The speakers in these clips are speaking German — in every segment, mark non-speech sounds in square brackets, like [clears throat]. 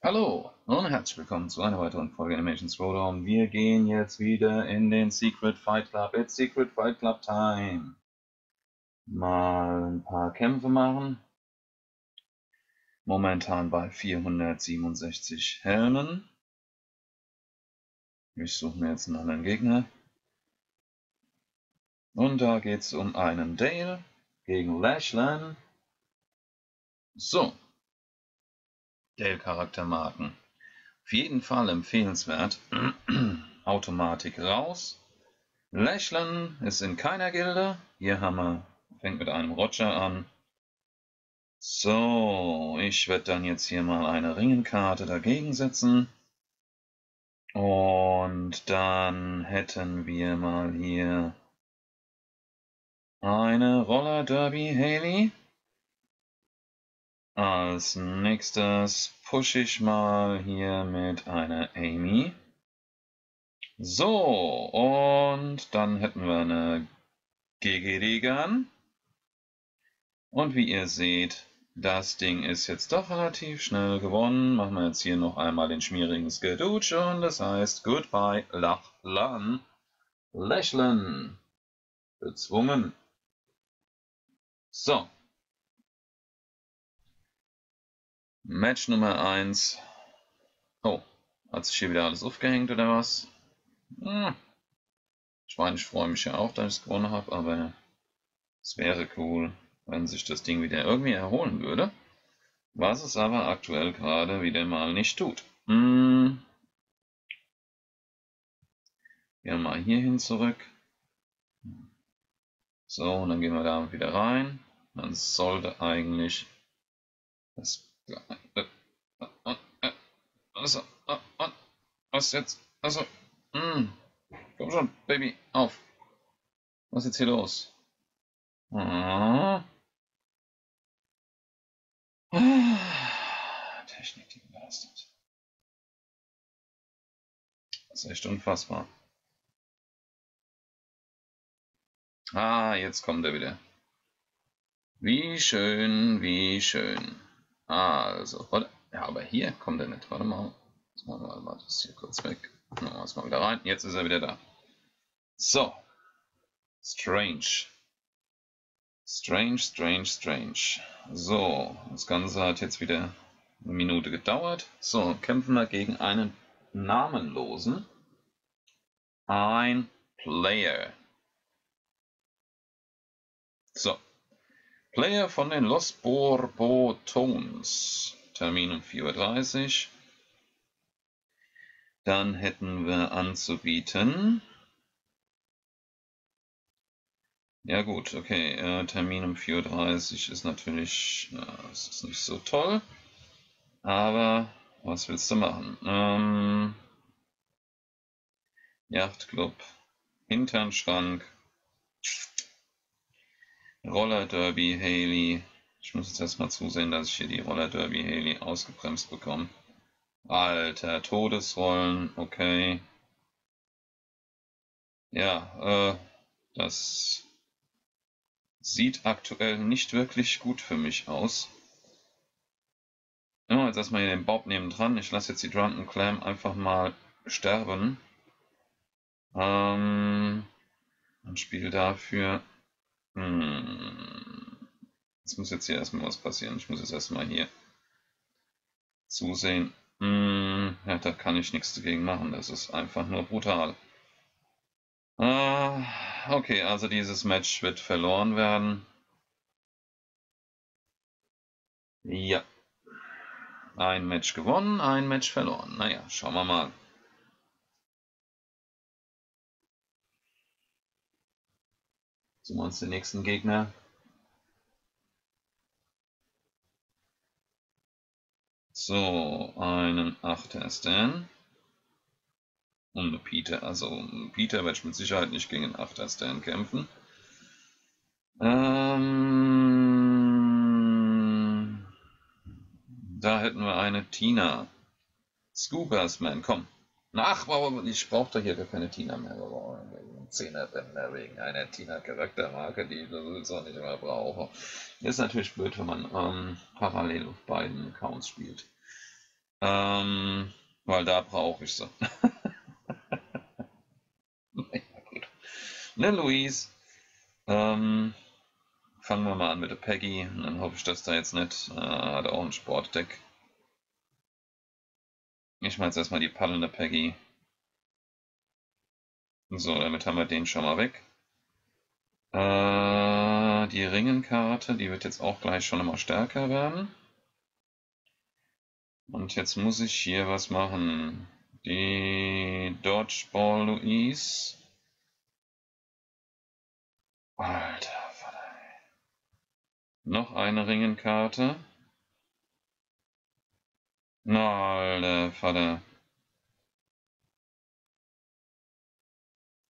Hallo und herzlich willkommen zu einer weiteren Folge Animations Throwdown. Wir gehen jetzt wieder in den Secret Fight Club. It's Secret Fight Club Time. Mal ein paar Kämpfe machen. Momentan bei 467 Helmen. Ich suche mir jetzt einen anderen Gegner. Und da geht es um einen Dale gegen Lashland. So, Dell-Charaktermarken. Auf jeden Fall empfehlenswert. [clears throat] Automatik raus. Lächeln ist in keiner Gilde. Hier haben wir, fängt mit einem Roger an. So, ich werde dann jetzt hier mal eine Ringenkarte dagegen setzen. Und dann hätten wir mal hier eine Roller Derby Haley. Als nächstes pushe ich mal hier mit einer Amy. So, und dann hätten wir eine GGD-Gun. Und wie ihr seht, das Ding ist jetzt doch relativ schnell gewonnen. Machen wir jetzt hier noch einmal den schmierigen Skadooch und das heißt Goodbye Lachlan. Lächeln. Bezwungen. So, Match Nummer 1. Oh, hat sich hier wieder alles aufgehängt oder was? Hm. Ich meine, ich freue mich ja auch, dass ich es gewonnen habe, aber es wäre cool, wenn sich das Ding wieder irgendwie erholen würde. Was es aber aktuell gerade wieder mal nicht tut. Hm. Gehen wir mal hier hin zurück. So, und dann gehen wir da wieder rein. Dann sollte eigentlich das also, was jetzt? Also, mm, komm schon, Baby, auf. Was ist jetzt hier los? Ah. Technik, die belastet. Das ist echt unfassbar. Ah, jetzt kommt er wieder. Wie schön, wie schön. Also, warte. Ja, aber hier kommt er nicht. Warte mal. Wir mal das hier kurz weg. Machen wir es mal wieder rein. Jetzt ist er wieder da. So. Strange. Strange, strange, strange. So, das Ganze hat jetzt wieder eine Minute gedauert. So, kämpfen wir gegen einen Namenlosen. Ein Player. So, Player von den Los Bourbontons. Termin um 4.30 Uhr. Dann hätten wir anzubieten. Ja gut, okay, äh, Termin um 4.30 Uhr ist natürlich, ja, das ist nicht so toll. Aber was willst du machen? Ähm, Yachtclub, Hinternschrank, Roller Derby Haley. Ich muss jetzt erstmal zusehen, dass ich hier die Roller Derby Haley ausgebremst bekomme. Alter, Todesrollen, okay. Ja, äh, das sieht aktuell nicht wirklich gut für mich aus. Ja, jetzt erstmal hier den Bob neben dran. Ich lasse jetzt die Drunken Clam einfach mal sterben. Ähm, und spiele dafür hm. Jetzt muss jetzt hier erstmal was passieren. Ich muss jetzt erstmal hier zusehen. Hm. Ja, da kann ich nichts dagegen machen. Das ist einfach nur brutal. Ah, okay, also dieses Match wird verloren werden. Ja. Ein Match gewonnen, ein Match verloren. Naja, schauen wir mal. Suchen wir uns den nächsten Gegner. So, einen Achter Stan. Und Peter. Also Peter wird mit Sicherheit nicht gegen einen Achter Stan kämpfen. Ähm, da hätten wir eine Tina. Scoobasman, komm. Ach, ich brauche doch hier gar keine Tina mehr. Zehnerbänder wegen einer Tina-Charaktermarke, die ich auch nicht mehr brauche. Ist natürlich blöd, wenn man ähm, parallel auf beiden Accounts spielt. Ähm, weil da brauche ich sie. [laughs] naja, gut. Ne, Luis. Ähm, fangen wir mal an mit der Peggy. Dann hoffe ich, dass da jetzt nicht. Äh, hat auch ein Sportdeck. Ich jetzt erstmal die pallende Peggy. So, damit haben wir den schon mal weg. Äh, die Ringenkarte, die wird jetzt auch gleich schon immer stärker werden. Und jetzt muss ich hier was machen. Die Dodgeball Louise. Alter, Vater. Noch eine Ringenkarte. Na, alter Vater.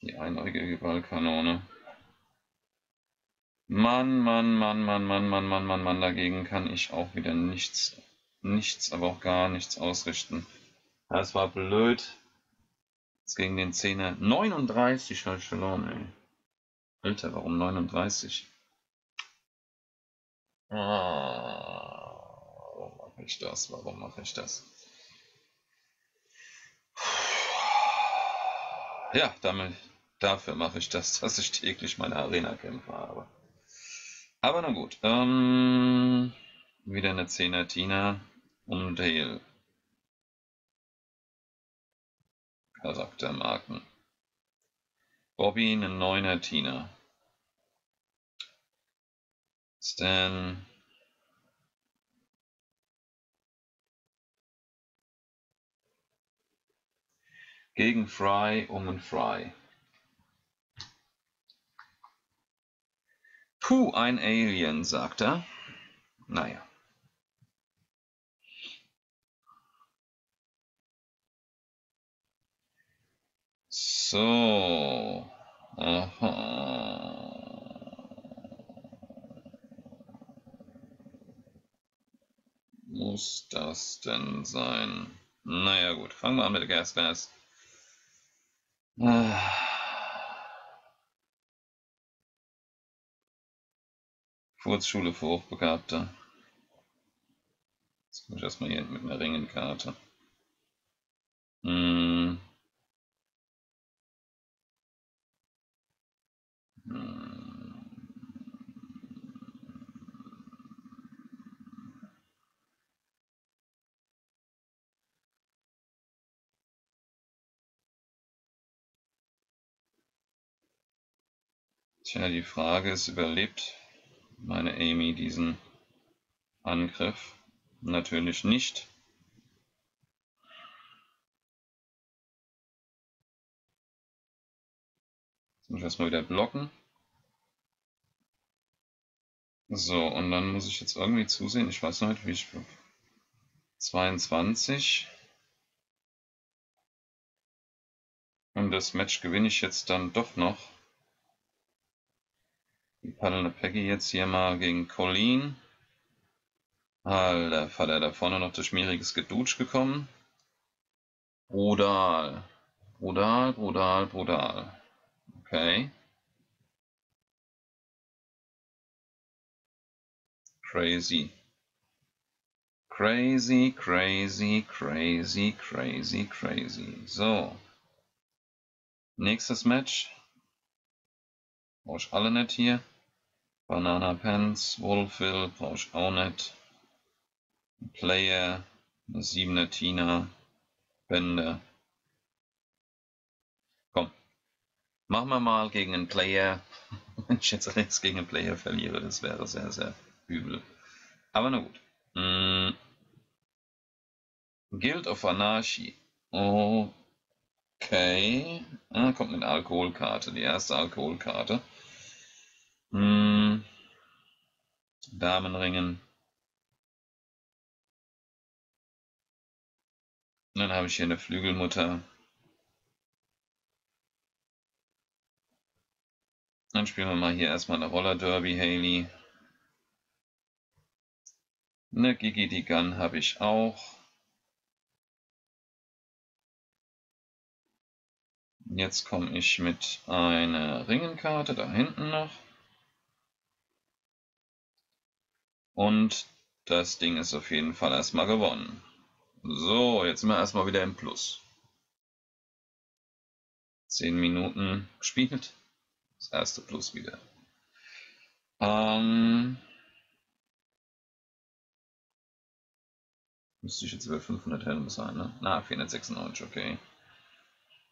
Die einäugige Ballkanone. Mann, Mann, Mann, Mann, Mann, Mann, Mann, Mann, Mann, dagegen kann ich auch wieder nichts, nichts, aber auch gar nichts ausrichten. Das war blöd. Jetzt gegen den Zehner. 39 habe ich verloren, ey. Alter, warum 39? Ah, mache ich das? Warum mache ich das? Ja, damit, dafür mache ich das, dass ich täglich meine Arena-Kämpfe habe. Aber na gut. Ähm, wieder eine 10er Tina und Dale. Charaktermarken. Bobby eine 9er Tina. Stan. Gegen Fry um und Fry. Puh, ein Alien, sagt er. Naja. So. Aha. Muss das denn sein? Naja gut, fangen wir an mit der Gas Gas. Ah. Kurzschule für Hochbegabte. Jetzt muss ich erstmal hier mit einer Ringenkarte. Hm. Tja, die Frage ist, überlebt meine Amy diesen Angriff? Natürlich nicht. Jetzt muss ich erstmal wieder blocken. So, und dann muss ich jetzt irgendwie zusehen, ich weiß noch nicht, wie ich... 22. Und das Match gewinne ich jetzt dann doch noch. Die paddelnde Peggy jetzt hier mal gegen Colleen. Alter Vater, da vorne noch das schmieriges Gedutsch gekommen. Brutal. Brutal, brutal, brutal. Okay. Crazy. Crazy, crazy, crazy, crazy, crazy. So. Nächstes Match. Brauche ich alle nicht hier. Banana Pants, Wolfville brauche ich auch nicht. Player, eine 7er Tina, Bände. Komm, machen wir mal gegen einen Player. [laughs] Wenn ich jetzt rechts gegen einen Player verliere, das wäre sehr, sehr übel. Aber na gut. Mm. Guild of Anarchy. Okay. Ah, kommt mit Alkoholkarte, die erste Alkoholkarte. Hm. Damenringen. Dann habe ich hier eine Flügelmutter. Dann spielen wir mal hier erstmal eine Roller Derby Haley. Eine Gigi die Gun habe ich auch. Jetzt komme ich mit einer Ringenkarte da hinten noch. Und das Ding ist auf jeden Fall erstmal gewonnen. So, jetzt sind wir erstmal wieder im Plus. 10 Minuten gespielt. Das erste Plus wieder. Ähm, müsste ich jetzt über 500 Helme sein, ne? Na, 496, okay.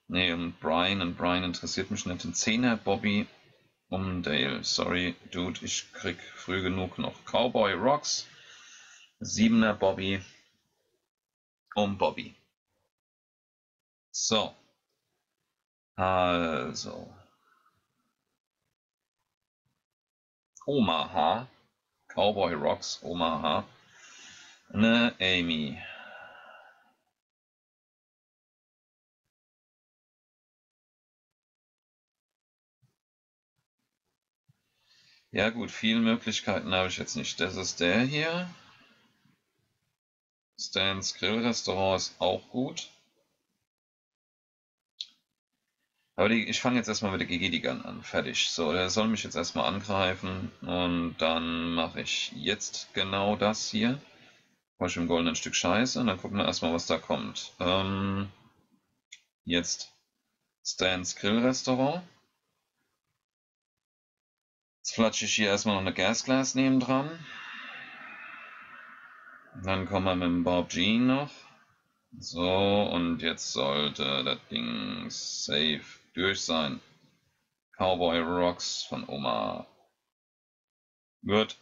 Nee, und Brian, und Brian interessiert mich nicht. Ein 10er Bobby um Dale. Sorry, Dude, ich krieg früh genug noch. Cowboy Rocks. 7er Bobby um Bobby. So. Also. Omaha. Cowboy Rocks, Omaha. Ne, Amy. Ja gut, viele Möglichkeiten habe ich jetzt nicht. Das ist der hier. Stans Grillrestaurant ist auch gut. Aber die, ich fange jetzt erstmal mit der Gegedigan an. Fertig. So, der soll mich jetzt erstmal angreifen. Und dann mache ich jetzt genau das hier. Mache ich im goldenen Stück Scheiße. Und dann gucken wir erstmal, was da kommt. Ähm, jetzt Stans Grillrestaurant. Jetzt flatsche ich hier erstmal noch eine Gasglas neben dran. Dann kommen wir mit dem Bob Jean noch. So, und jetzt sollte das Ding safe durch sein. Cowboy Rocks von Oma. Gut.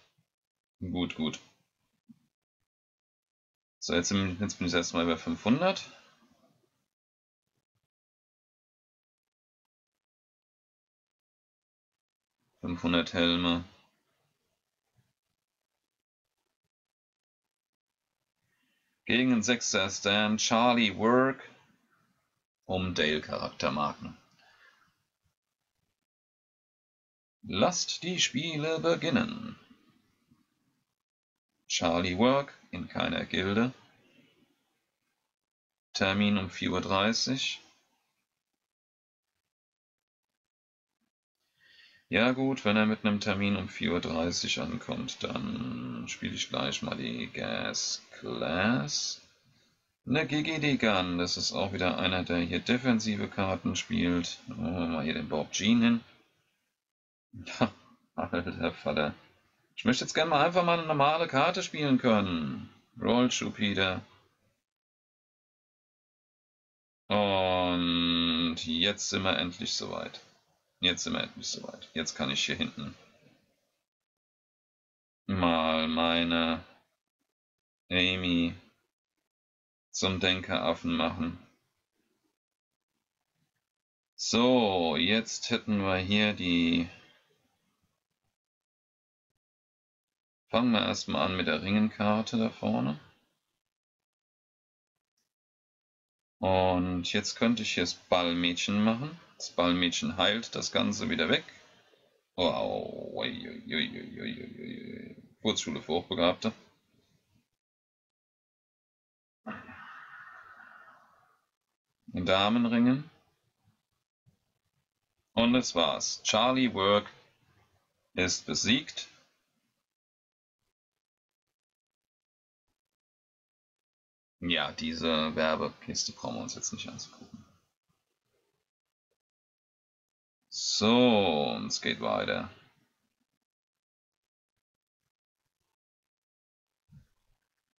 Gut, gut. So, jetzt, jetzt bin ich erstmal bei 500. Fünfhundert Helme. Gegen den Sechster Stand Charlie Work um Dale-Charaktermarken. Lasst die Spiele beginnen. Charlie Work in keiner Gilde. Termin um 4.30 Uhr. Ja gut, wenn er mit einem Termin um 4.30 Uhr ankommt, dann spiele ich gleich mal die Gas Class. Eine GGD Gun, das ist auch wieder einer, der hier defensive Karten spielt. Machen wir mal hier den Bob Jean hin. [laughs] Alter Vater. Ich möchte jetzt gerne mal einfach mal eine normale Karte spielen können. Roll Jupiter. Und jetzt sind wir endlich soweit. Jetzt sind wir endlich soweit. Jetzt kann ich hier hinten mal meine Amy zum Denkeraffen machen. So, jetzt hätten wir hier die... Fangen wir erstmal an mit der Ringenkarte da vorne. Und jetzt könnte ich hier das Ballmädchen machen. Das Ballmädchen heilt das Ganze wieder weg. Oh, Kurzschule für Hochbegabte. Damenringen. Und das war's. Charlie Work ist besiegt. Ja, diese Werbekiste brauchen wir uns jetzt nicht anzugucken. So, und es geht weiter.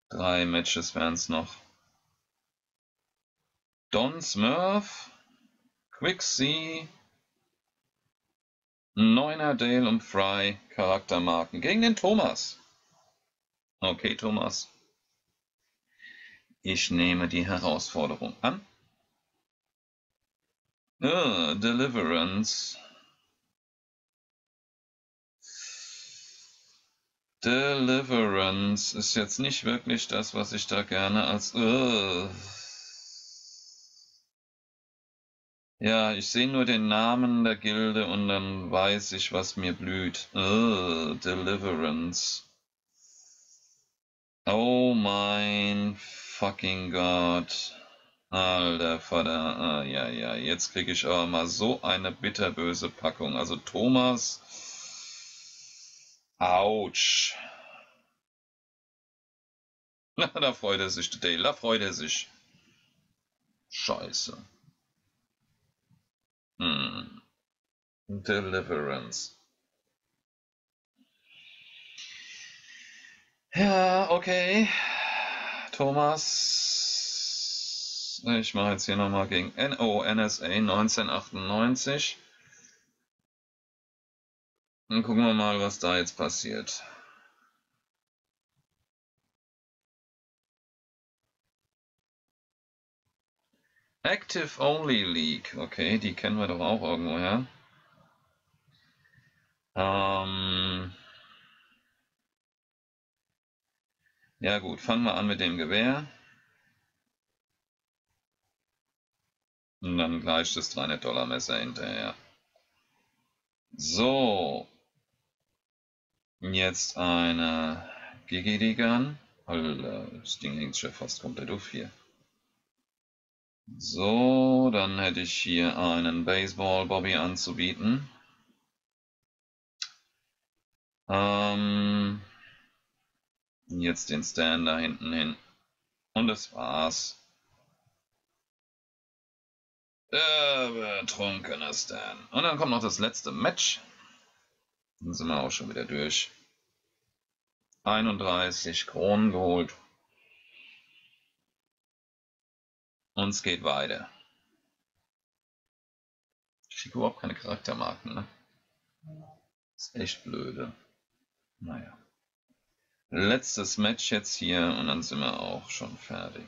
Drei Matches wären es noch. Don Smurf, Quixie, Neuner Dale und Fry Charaktermarken gegen den Thomas. Okay, Thomas. Ich nehme die Herausforderung an. Uh, Deliverance. Deliverance ist jetzt nicht wirklich das, was ich da gerne als... Uh, Ja, ich sehe nur den Namen der Gilde und dann weiß ich, was mir blüht. Oh, Deliverance. Oh mein fucking Gott. Alter Vater. Ah, ja, ja, jetzt kriege ich aber mal so eine bitterböse Packung. Also Thomas. Autsch. Na, [laughs] da freut er sich, Dale, da freut er sich. Scheiße. Hm. Deliverance. Ja, okay. Thomas. Ich mache jetzt hier nochmal gegen NO NSA 1998. Dann gucken wir mal, was da jetzt passiert. Active Only League. Okay, die kennen wir doch auch irgendwoher. Ähm ja gut, fangen wir an mit dem Gewehr. Und dann gleich das 300 Dollar Messer hinterher. So. Jetzt eine GGD Gun. Alter, das Ding hängt schon fast komplett auf hier. So, dann hätte ich hier einen Baseball Bobby anzubieten. Ähm, jetzt den Stand da hinten hin. Und das war's. Der betrunkene Stan. Und dann kommt noch das letzte Match. Dann sind wir auch schon wieder durch. 31 Kronen geholt. Und es geht weiter. Ich kriege überhaupt keine Charaktermarken, ne? Ist echt blöde. Naja. Letztes Match jetzt hier und dann sind wir auch schon fertig.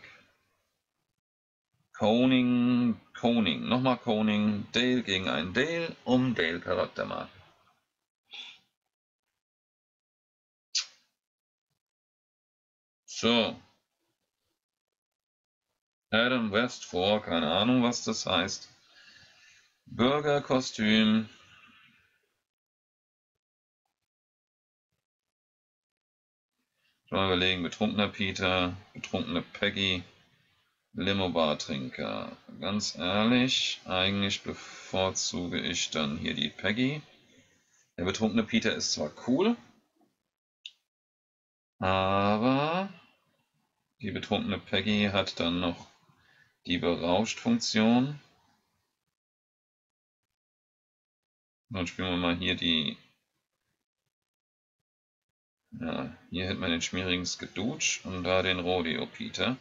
Coning, Coning, nochmal Coning, Dale gegen einen Dale um Dale Charaktermarken. So, Adam West vor, keine Ahnung, was das heißt. Bürgerkostüm. Mal überlegen, betrunkener Peter, betrunkene Peggy, Limo-Bar-Trinker. Ganz ehrlich, eigentlich bevorzuge ich dann hier die Peggy. Der betrunkene Peter ist zwar cool, aber die betrunkene Peggy hat dann noch die Berauscht-Funktion. Dann spielen wir mal hier die. Ja, hier hätten wir den schmierigen Skedutsch und da den Rodeo-Peter.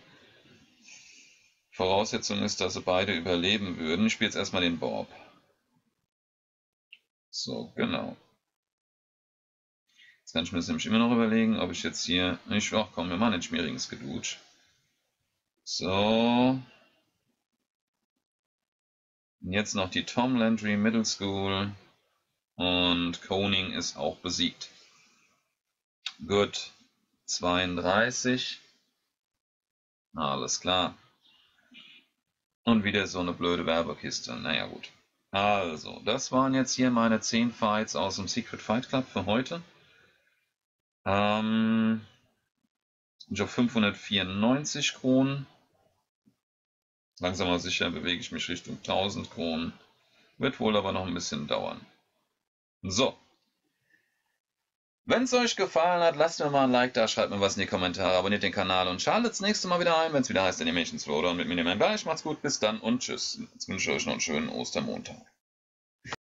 Voraussetzung ist, dass sie beide überleben würden. Ich spiele jetzt erstmal den Bob. So, genau. Jetzt kann ich mir das nämlich immer noch überlegen, ob ich jetzt hier. Ich, ach komm, wir machen den schmierigen Skedutsch. So. Jetzt noch die Tom Landry Middle School und Koning ist auch besiegt. Gut, 32. Alles klar. Und wieder so eine blöde Werbekiste. Naja gut. Also, das waren jetzt hier meine 10 Fights aus dem Secret Fight Club für heute. Ähm, ich habe 594 Kronen. Langsam aber sicher bewege ich mich Richtung 1000 Kronen. Wird wohl aber noch ein bisschen dauern. So. Wenn es euch gefallen hat, lasst mir mal ein Like da, schreibt mir was in die Kommentare, abonniert den Kanal und schaltet das nächste Mal wieder ein, wenn es wieder heißt Animations und mit mir nehmen gleich. Macht's gut, bis dann und tschüss. Jetzt wünsche ich euch noch einen schönen Ostermontag.